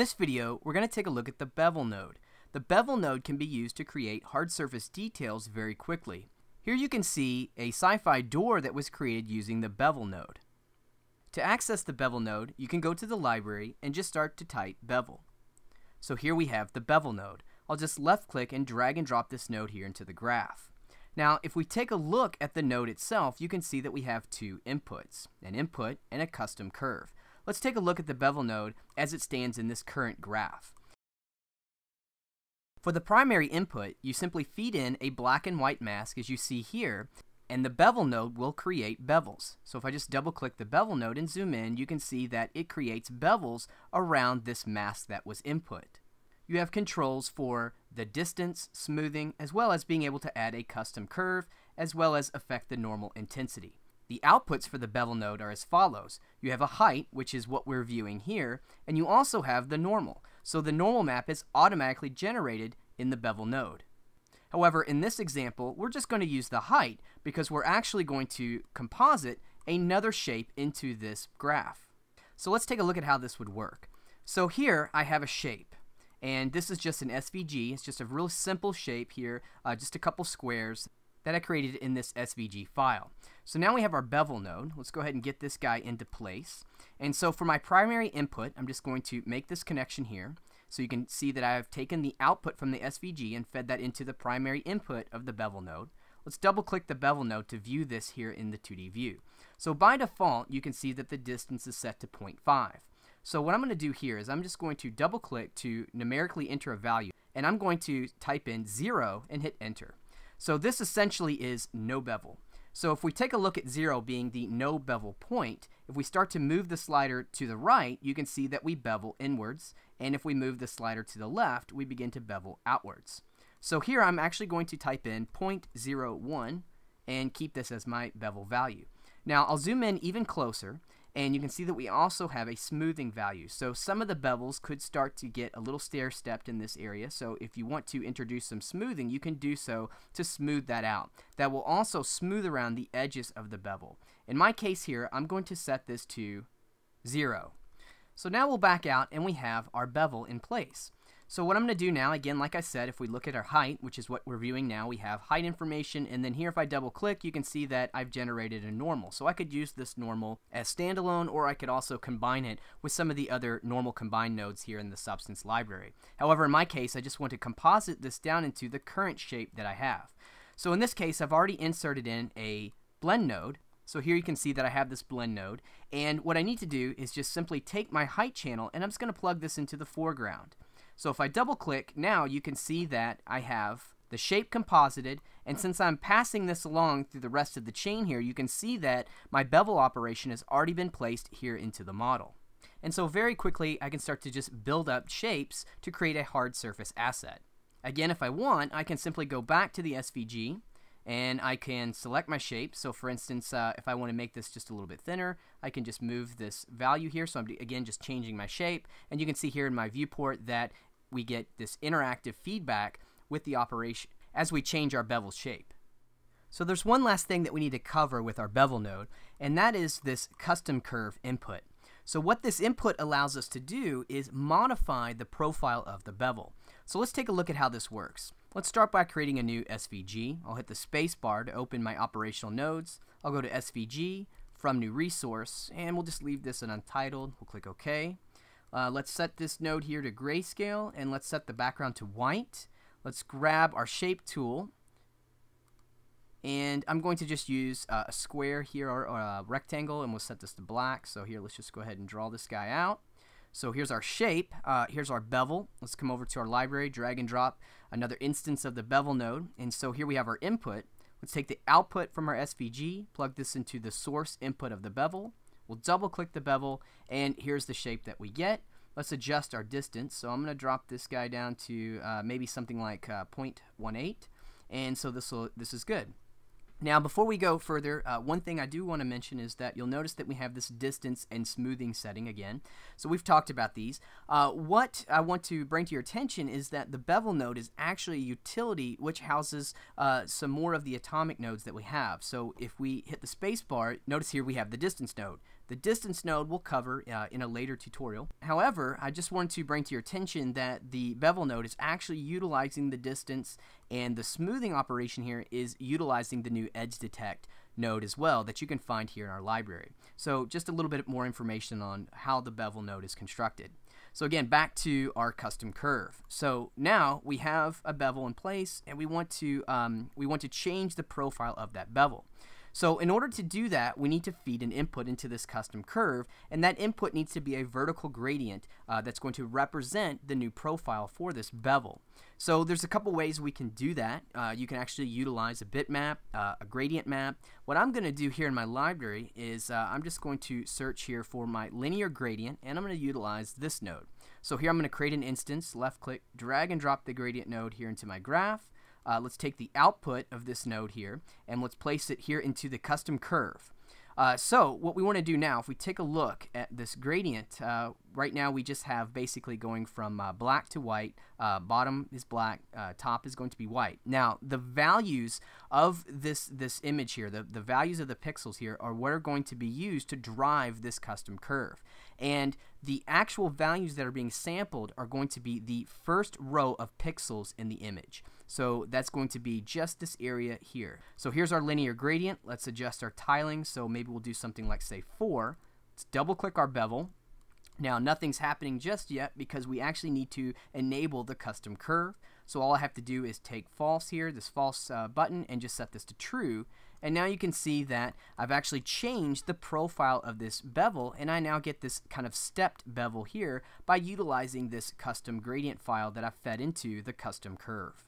this video, we're going to take a look at the bevel node. The bevel node can be used to create hard surface details very quickly. Here you can see a sci-fi door that was created using the bevel node. To access the bevel node, you can go to the library and just start to type bevel. So here we have the bevel node. I'll just left click and drag and drop this node here into the graph. Now, if we take a look at the node itself, you can see that we have two inputs, an input and a custom curve. Let's take a look at the bevel node as it stands in this current graph. For the primary input, you simply feed in a black and white mask as you see here, and the bevel node will create bevels. So if I just double click the bevel node and zoom in, you can see that it creates bevels around this mask that was input. You have controls for the distance, smoothing, as well as being able to add a custom curve, as well as affect the normal intensity. The outputs for the bevel node are as follows. You have a height, which is what we're viewing here, and you also have the normal. So the normal map is automatically generated in the bevel node. However, in this example, we're just going to use the height because we're actually going to composite another shape into this graph. So let's take a look at how this would work. So here I have a shape and this is just an SVG. It's just a real simple shape here, uh, just a couple squares that I created in this SVG file. So now we have our bevel node. Let's go ahead and get this guy into place. And so for my primary input, I'm just going to make this connection here. So you can see that I have taken the output from the SVG and fed that into the primary input of the bevel node. Let's double click the bevel node to view this here in the 2D view. So by default, you can see that the distance is set to 0.5. So what I'm going to do here is I'm just going to double click to numerically enter a value and I'm going to type in 0 and hit enter. So this essentially is no bevel. So if we take a look at 0 being the no bevel point, if we start to move the slider to the right, you can see that we bevel inwards, and if we move the slider to the left, we begin to bevel outwards. So here I'm actually going to type in 0.01 and keep this as my bevel value. Now I'll zoom in even closer and you can see that we also have a smoothing value. So some of the bevels could start to get a little stair stepped in this area. So if you want to introduce some smoothing, you can do so to smooth that out. That will also smooth around the edges of the bevel. In my case here, I'm going to set this to zero. So now we'll back out and we have our bevel in place. So what I'm going to do now, again, like I said, if we look at our height, which is what we're viewing now, we have height information, and then here if I double click, you can see that I've generated a normal. So I could use this normal as standalone, or I could also combine it with some of the other normal combined nodes here in the substance library. However, in my case, I just want to composite this down into the current shape that I have. So in this case, I've already inserted in a blend node, so here you can see that I have this blend node, and what I need to do is just simply take my height channel, and I'm just going to plug this into the foreground. So if I double click, now you can see that I have the shape composited, and since I'm passing this along through the rest of the chain here, you can see that my bevel operation has already been placed here into the model. And so very quickly, I can start to just build up shapes to create a hard surface asset. Again, if I want, I can simply go back to the SVG, and I can select my shape. So for instance, uh, if I want to make this just a little bit thinner, I can just move this value here. So I'm again just changing my shape, and you can see here in my viewport that we get this interactive feedback with the operation as we change our bevel shape. So there's one last thing that we need to cover with our bevel node, and that is this custom curve input. So what this input allows us to do is modify the profile of the bevel. So let's take a look at how this works. Let's start by creating a new SVG. I'll hit the space bar to open my operational nodes. I'll go to SVG, from new resource, and we'll just leave this an untitled. We'll click OK. Uh, let's set this node here to grayscale and let's set the background to white. Let's grab our shape tool and I'm going to just use uh, a square here or, or, a rectangle and we'll set this to black. So here let's just go ahead and draw this guy out. So here's our shape. Uh, here's our bevel. Let's come over to our library, drag and drop another instance of the bevel node. And so here we have our input. Let's take the output from our SVG, plug this into the source input of the bevel. We'll double click the bevel and here's the shape that we get. Let's adjust our distance. So I'm going to drop this guy down to uh, maybe something like uh, 0.18 and so this will this is good. Now, before we go further, uh, one thing I do want to mention is that you'll notice that we have this distance and smoothing setting again. So we've talked about these. Uh, what I want to bring to your attention is that the bevel node is actually a utility which houses uh, some more of the atomic nodes that we have. So if we hit the space bar, notice here we have the distance node. The distance node we'll cover uh, in a later tutorial. However, I just wanted to bring to your attention that the bevel node is actually utilizing the distance and the smoothing operation here is utilizing the new edge detect node as well that you can find here in our library. So just a little bit more information on how the bevel node is constructed. So again, back to our custom curve. So now we have a bevel in place, and we want to um, we want to change the profile of that bevel. So in order to do that, we need to feed an input into this custom curve, and that input needs to be a vertical gradient uh, that's going to represent the new profile for this bevel. So there's a couple ways we can do that. Uh, you can actually utilize a bitmap, uh, a gradient map. What I'm going to do here in my library is uh, I'm just going to search here for my linear gradient, and I'm going to utilize this node. So here I'm going to create an instance, left click, drag and drop the gradient node here into my graph. Uh, let's take the output of this node here and let's place it here into the custom curve. Uh, so what we want to do now, if we take a look at this gradient, uh, right now we just have basically going from uh, black to white, uh, bottom is black, uh, top is going to be white. Now the values of this this image here, the, the values of the pixels here are what are going to be used to drive this custom curve. And the actual values that are being sampled are going to be the first row of pixels in the image. So that's going to be just this area here. So here's our linear gradient. Let's adjust our tiling. So maybe we'll do something like say 4. Let's double click our bevel. Now nothing's happening just yet because we actually need to enable the custom curve. So all I have to do is take false here, this false uh, button, and just set this to true. And now you can see that I've actually changed the profile of this bevel and I now get this kind of stepped bevel here by utilizing this custom gradient file that I fed into the custom curve.